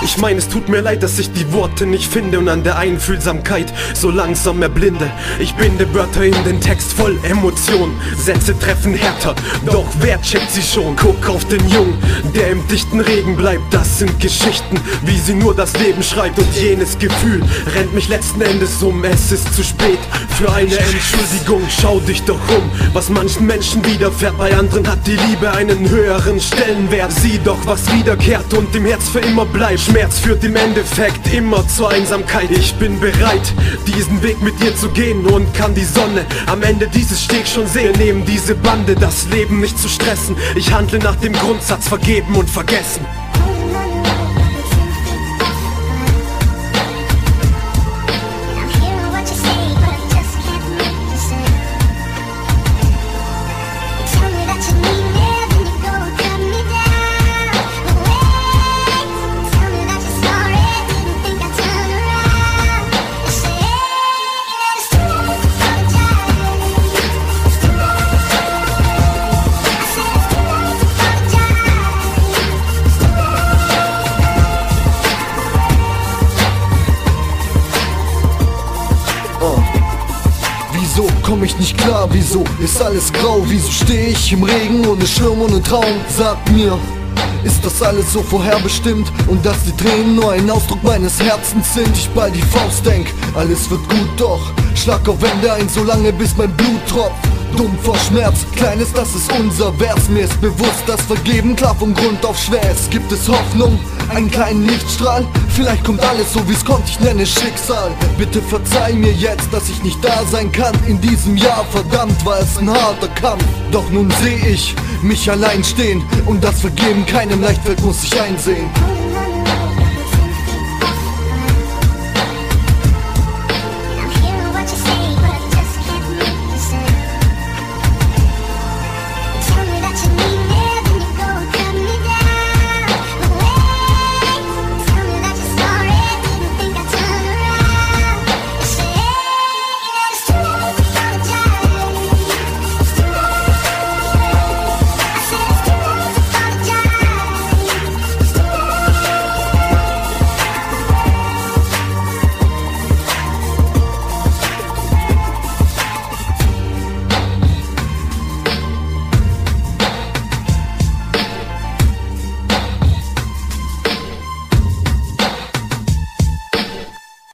Ich meine, es tut mir leid, dass ich die Worte nicht finde und an der Einfühlsamkeit so langsam erblinde. Ich binde Wörter in den Text voll Emotion. Sätze treffen härter, doch wer checkt sie schon? Guck auf den Jungen, der im dichten Regen bleibt. Das sind Geschichten, wie sie nur das Leben schreibt. Und jenes Gefühl rennt mich letzten Endes um. Es ist zu spät für eine Entschuldigung. Schau dich doch um, was manchen Menschen widerfährt. Bei anderen hat die Liebe einen höheren Stellenwert. Sieh doch, was wiederkehrt und im Herz für immer bleibt. Schmerz führt im Endeffekt immer zur Einsamkeit. Ich bin bereit, diesen Weg mit dir zu gehen und kann die Sonne am Ende dieses Stegs schon sehen. Wir nehmen diese Bande, das Leben nicht zu stressen. Ich handle nach dem Grundsatz vergeben und vergessen. Wieso komm ich nicht klar? Wieso ist alles grau? Wieso steh ich im Regen ohne Schirm ohne Traum? Sag mir, ist das alles so vorherbestimmt? Und dass die Tränen nur ein Ausdruck meines Herzens sind? Ich bei die Faust denk, alles wird gut, doch Schlag auf Wände ein, so lange bis mein Blut tropft Dumm vor Schmerz, Kleines, das ist unser Vers Mir ist bewusst, dass Vergeben klar vom Grund auf schwer ist. Gibt es Hoffnung, einen kleinen Lichtstrahl? Vielleicht kommt alles so wie's kommt, ich nenne Schicksal. Bitte verzeih mir jetzt, dass ich nicht da sein kann. In diesem Jahr, verdammt, war es ein harter Kampf. Doch nun seh ich mich allein stehen. Und das Vergeben keinem leicht fällt, muss ich einsehen